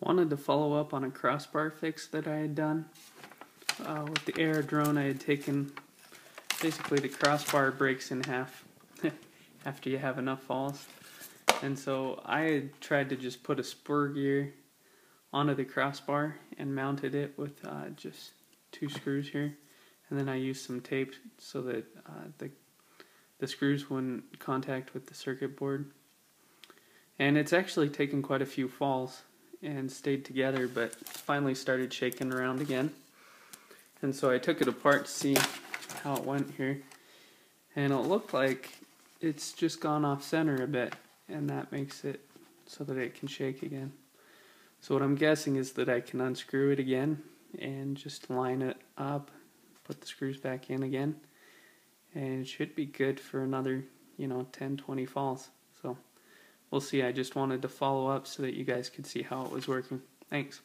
Wanted to follow up on a crossbar fix that I had done. Uh, with the AR drone, I had taken basically the crossbar breaks in half after you have enough falls. And so I tried to just put a spur gear onto the crossbar and mounted it with uh, just two screws here. And then I used some tape so that uh, the, the screws wouldn't contact with the circuit board. And it's actually taken quite a few falls and stayed together, but finally started shaking around again. And so I took it apart to see how it went here. And it looked like it's just gone off center a bit, and that makes it so that it can shake again. So what I'm guessing is that I can unscrew it again and just line it up, put the screws back in again, and it should be good for another, you know, 10, 20 falls. So we'll see. I just wanted to follow up so that you guys could see how it was working. Thanks.